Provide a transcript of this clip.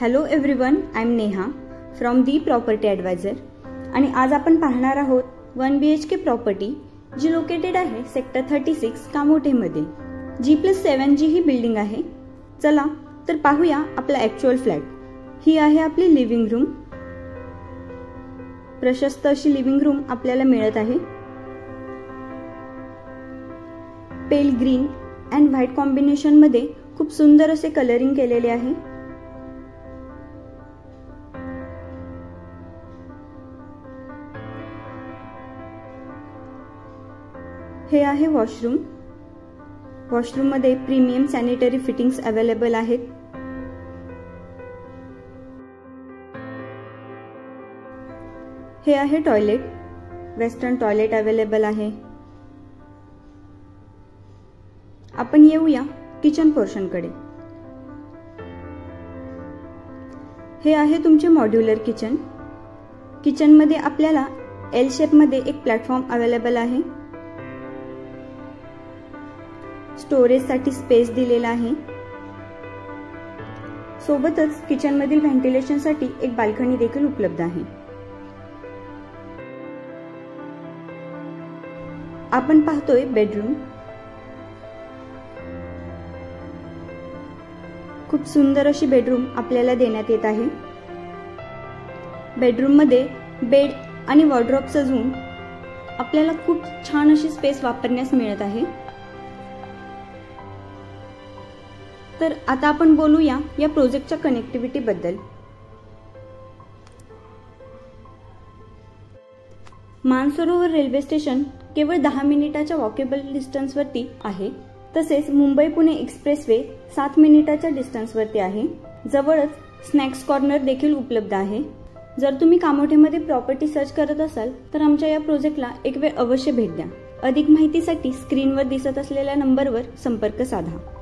Hello everyone I am Neha from the property advisor आणि आज आपण पाहणार आहोत one B H K property जी लोकेटेड आहे सेक्टर थर्टी सिक्स कामोठेमध्ये. जी प्लस सेवन जी ही बिल्डिंग आहे. चला तर पाहूया आपला ॲक्च्युअल फ्लॅट ही आहे आपली लिव्हिंग रूम प्रशस्त अशी लिव्हिंग रूम आपल्याला मिळत आहे. पेल ग्रीन अँड व्हाईट कॉम्बिनेशनमध्ये खूप सुंदर असे कलरिंग केलेले आहे. हे आहे वॉशरूम वॉशरूममध्ये प्रीमियम सॅनिटरी फिटिंग्स अवेलेबल आहेत. हे आहे टॉयलेट वेस्टर्न टॉयलेट अवेलेबल आहे. आपण येऊया किचन पोर्शनकडे हे आहे तुमचे मॉड्युलर किचन किचनमध्ये आपल्याला एल शेपमध्ये एक प्लॅटफॉर्म अवेलेबल आहे. स्टोरेजसाठी स्पेस दिलेला आहे. सोबतच किचनमधील व्हेंटिलेशनसाठी एक बाल्कनी देखील उपलब्ध आहे. आपण पाहतोय बेडरूम खूप सुंदर अशी बेडरूम आपल्याला देण्यात येत आहे. बेडरूममध्ये बेड आणि वॉर्ड्रॉप सजवून आपल्याला खूप छान अशी स्पेस वापरण्यास मिळत आहे. तर आता आपण बोलूया या प्रोजेक्टच्या कनेक्टिव्हिटीबद्दल मानसरोवर रेल्वे स्टेशन केवळ दहा मिनिटाच्या वॉकेबल डिस्टन्सवरती आहे. तसेच मुंबई पुणे एक्सप्रेसवे सात मिनिटाच्या डिस्टन्सवरती आहे. जवळच स्नॅक्स कॉर्नर देखील उपलब्ध आहे. जर तुम्ही कामोठेमध्ये प्रॉपर्टी सर्च करत असाल तर आमच्या या प्रोजेक्टला एक वेळ अवश्य भेट द्या. अधिक माहितीसाठी स्क्रीनवर दिसत असलेल्या नंबरवर संपर्क साधा.